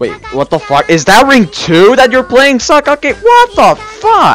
Wait, what the fuck? Is that ring 2 that you're playing, Suck? Okay, what the fuck?